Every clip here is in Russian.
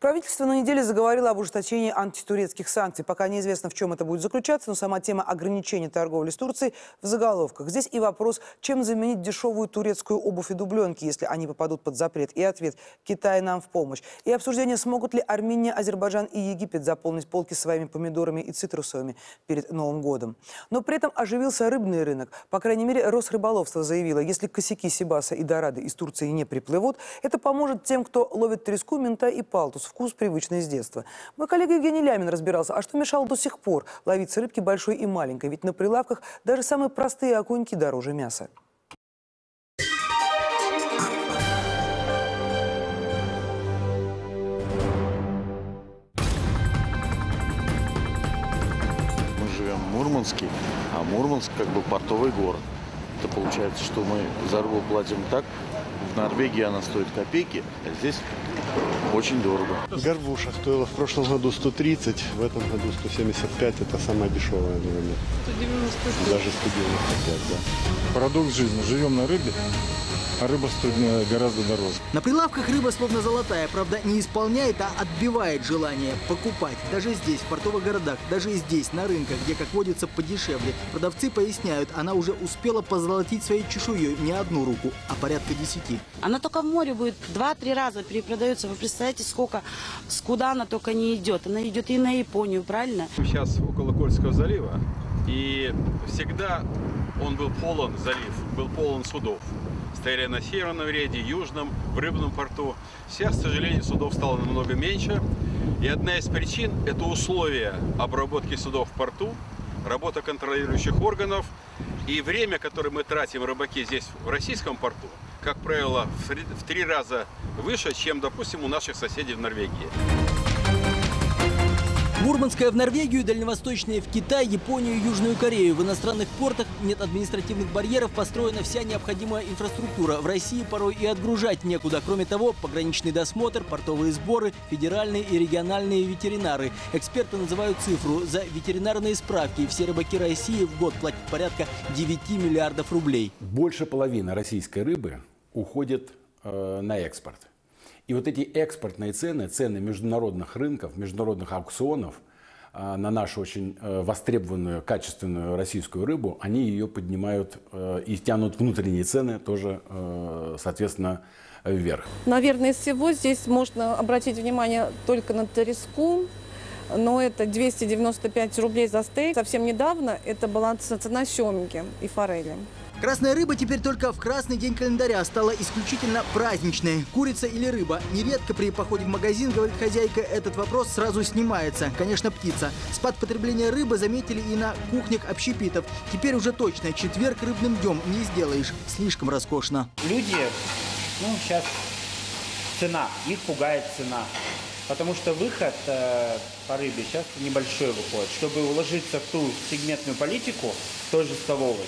Правительство на неделе заговорило об ужесточении антитурецких санкций. Пока неизвестно, в чем это будет заключаться, но сама тема ограничения торговли с Турцией в заголовках. Здесь и вопрос, чем заменить дешевую турецкую обувь и дубленки, если они попадут под запрет. И ответ – Китай нам в помощь. И обсуждение, смогут ли Армения, Азербайджан и Египет заполнить полки своими помидорами и цитрусовыми перед Новым годом. Но при этом оживился рыбный рынок. По крайней мере, Росрыболовство заявило, если косяки Сибаса и Дорады из Турции не приплывут, это поможет тем, кто ловит треску, мента и палтус вкус привычный с детства. Мой коллега Евгений Лямин разбирался, а что мешало до сих пор ловиться рыбки большой и маленькой? Ведь на прилавках даже самые простые окуньки дороже мяса. Живем в Мурманске, а Мурманск как бы портовый город. Это получается, что мы за рыбу платим так. Норвегии она стоит копейки, а здесь очень дорого. Горбуша стоила в прошлом году 130, в этом году 175. Это самая дешевая, наверное. 195. Даже 195, да. Парадокс жизни. Живем на рыбе, а рыба стоит э, гораздо дороже. На прилавках рыба словно золотая, правда не исполняет, а отбивает желание покупать. Даже здесь, в портовых городах, даже здесь, на рынках, где, как водится, подешевле. Продавцы поясняют, она уже успела позолотить своей чешуей не одну руку, а порядка десяти. Она только в море будет два-три раза перепродается. Вы представляете, сколько, с куда она только не идет. Она идет и на Японию, правильно? Сейчас около Кольского залива, и всегда он был полон, залив, был полон судов. Стояли на северном рейде, южном, в рыбном порту. Сейчас, к сожалению, судов стало намного меньше. И одна из причин – это условия обработки судов в порту, работа контролирующих органов и время, которое мы тратим, рыбаки, здесь, в российском порту, как правило, в три- раза выше, чем, допустим, у наших соседей в Норвегии. Мурманская в Норвегию, дальневосточная в Китай, Японию и Южную Корею. В иностранных портах нет административных барьеров, построена вся необходимая инфраструктура. В России порой и отгружать некуда. Кроме того, пограничный досмотр, портовые сборы, федеральные и региональные ветеринары. Эксперты называют цифру. За ветеринарные справки все рыбаки России в год платят порядка 9 миллиардов рублей. Больше половины российской рыбы уходит э, на экспорт. И вот эти экспортные цены, цены международных рынков, международных аукционов э, на нашу очень э, востребованную, качественную российскую рыбу, они ее поднимают и тянут внутренние цены тоже, соответственно, вверх. Наверное, из всего здесь можно обратить внимание только на треску, но это 295 рублей за стейк. Совсем недавно это была цена семги и форели. Красная рыба теперь только в красный день календаря стала исключительно праздничной. Курица или рыба? Нередко при походе в магазин, говорит хозяйка, этот вопрос сразу снимается. Конечно, птица. Спад потребления рыбы заметили и на кухнях общепитов. Теперь уже точно, четверг рыбным днем не сделаешь. Слишком роскошно. люди, ну, сейчас цена, их пугает цена. Потому что выход э, по рыбе сейчас небольшой выходит. Чтобы уложиться в ту сегментную политику той же столовой,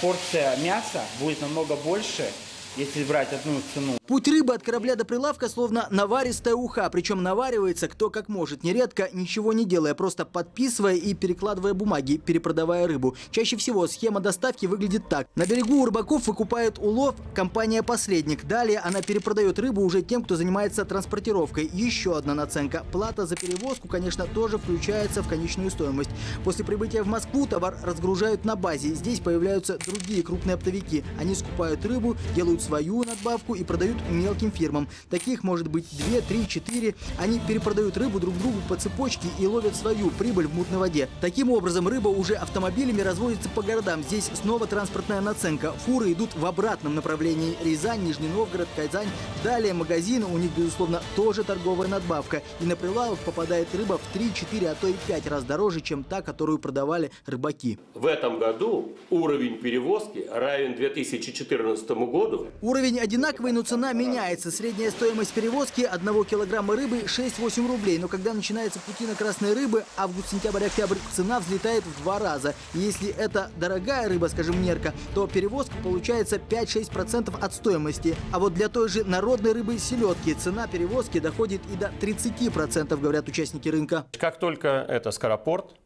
порция мяса будет намного больше, если брать одну цену. Путь рыбы от корабля до прилавка словно наваристая уха. Причем наваривается кто как может. Нередко ничего не делая, просто подписывая и перекладывая бумаги, перепродавая рыбу. Чаще всего схема доставки выглядит так. На берегу у рыбаков выкупает улов компания «Посредник». Далее она перепродает рыбу уже тем, кто занимается транспортировкой. Еще одна наценка. Плата за перевозку, конечно, тоже включается в конечную стоимость. После прибытия в Москву товар разгружают на базе. Здесь появляются другие крупные оптовики. Они скупают рыбу, делают свою надбавку и продают мелким фирмам. Таких может быть 2, 3, 4. Они перепродают рыбу друг другу по цепочке и ловят свою прибыль в мутной воде. Таким образом, рыба уже автомобилями развозится по городам. Здесь снова транспортная наценка. Фуры идут в обратном направлении. Рязань, Нижний Новгород, Казань. Далее магазины, у них, безусловно, тоже торговая надбавка. И на прилавок попадает рыба в 3, 4, а то и 5 раз дороже, чем та, которую продавали рыбаки. В этом году уровень перевозки равен 2014 году. Уровень одинаковый, но цена меняется. Средняя стоимость перевозки 1 килограмма рыбы 6-8 рублей. Но когда начинается путина красной рыбы, август, сентябрь, октябрь, цена взлетает в два раза. Если это дорогая рыба, скажем, нерка, то перевозка получается 5-6% от стоимости. А вот для той же народной рыбы селедки цена перевозки доходит и до 30%, говорят участники рынка. Как только это скоропорт,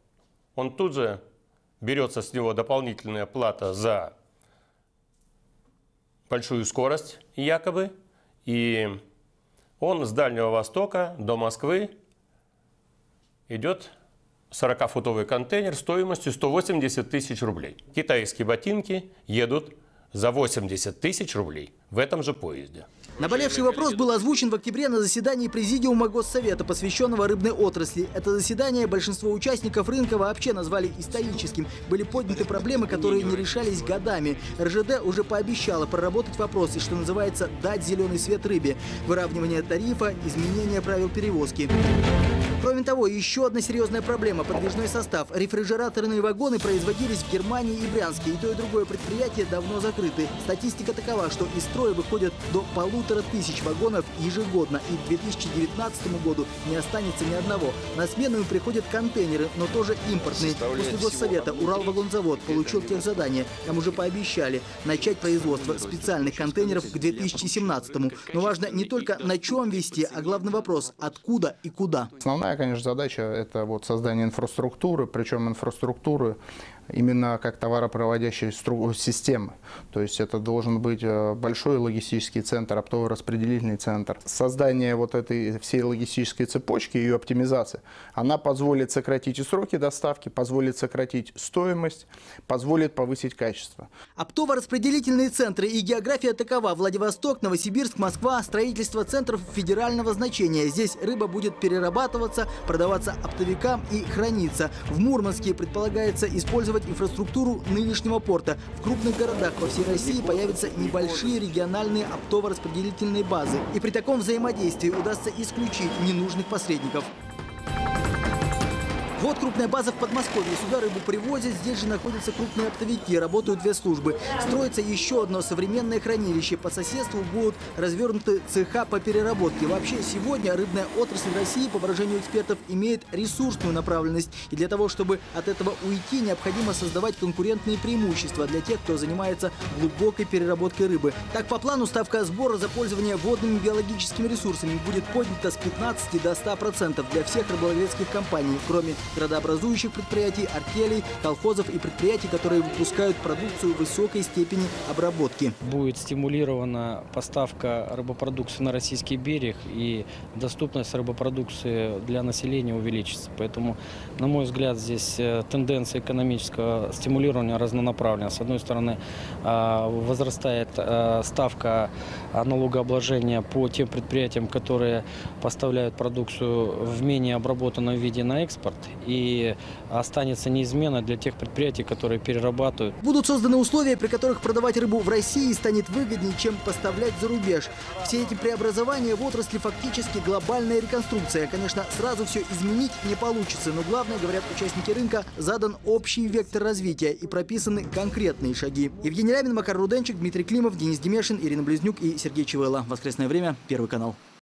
он тут же берется с него дополнительная плата за большую скорость якобы, и Он с Дальнего Востока до Москвы идет 40-футовый контейнер стоимостью 180 тысяч рублей. Китайские ботинки едут за 80 тысяч рублей в этом же поезде. Наболевший вопрос был озвучен в октябре на заседании Президиума Госсовета, посвященного рыбной отрасли. Это заседание большинство участников рынка вообще назвали историческим. Были подняты проблемы, которые не решались годами. РЖД уже пообещала проработать вопрос и, что называется, дать зеленый свет рыбе. Выравнивание тарифа, изменение правил перевозки. Кроме того, еще одна серьезная проблема – подвижной состав. Рефрижераторные вагоны производились в Германии и Брянске. И то, и другое предприятие давно закрыты. Статистика такова, что из строя выходят до полутора тысяч вагонов ежегодно. И к 2019 году не останется ни одного. На смену им приходят контейнеры, но тоже импортные. После Госсовета Уралвагонзавод получил техзадание. Там уже пообещали начать производство специальных контейнеров к 2017 -му. Но важно не только на чем вести, а главный вопрос – откуда и куда. Основная, конечно, задача – это вот создание инфраструктуры, причем инфраструктуры именно как товаропроводящей системы. То есть это должен быть э, большой логистический центр, оптово-распределительный центр. Создание вот этой всей логистической цепочки, ее оптимизация, она позволит сократить и сроки доставки, позволит сократить стоимость, позволит повысить качество. Оптово-распределительные центры и география такова. Владивосток, Новосибирск, Москва, строительство центров федерального значения. Здесь рыба будет перерабатываться, продаваться оптовикам и храниться. В Мурманске предполагается использовать инфраструктуру нынешнего порта. В крупных городах по всей России появятся небольшие региональные оптово-распределительные базы. И при таком взаимодействии удастся исключить ненужных посредников. Вот крупная база в Подмосковье. Сюда рыбу привозят, здесь же находятся крупные оптовики, работают две службы. Строится еще одно современное хранилище. По соседству будут развернуты цеха по переработке. Вообще сегодня рыбная отрасль в России, по выражению экспертов, имеет ресурсную направленность. И для того, чтобы от этого уйти, необходимо создавать конкурентные преимущества для тех, кто занимается глубокой переработкой рыбы. Так, по плану ставка сбора за пользование водными биологическими ресурсами будет поднята с 15 до 100% для всех рыболовецких компаний, кроме градообразующих предприятий, артелей, колхозов и предприятий, которые выпускают продукцию высокой степени обработки. Будет стимулирована поставка рыбопродукции на российский берег и доступность рыбопродукции для населения увеличится. Поэтому, на мой взгляд, здесь э, тенденция экономического стимулирования разнонаправлена. С одной стороны, э, возрастает э, ставка налогообложения по тем предприятиям, которые поставляют продукцию в менее обработанном виде на экспорт и останется неизменно для тех предприятий, которые перерабатывают. Будут созданы условия, при которых продавать рыбу в России станет выгоднее, чем поставлять за рубеж. Все эти преобразования в отрасли фактически глобальная реконструкция. Конечно, сразу все изменить не получится, но главное, говорят участники рынка, задан общий вектор развития и прописаны конкретные шаги. Евгений Рябин, Макар Руденчик, Дмитрий Климов, Денис Демешин, Ирина Близнюк и Сергей Чевелла. Воскресное время, Первый канал.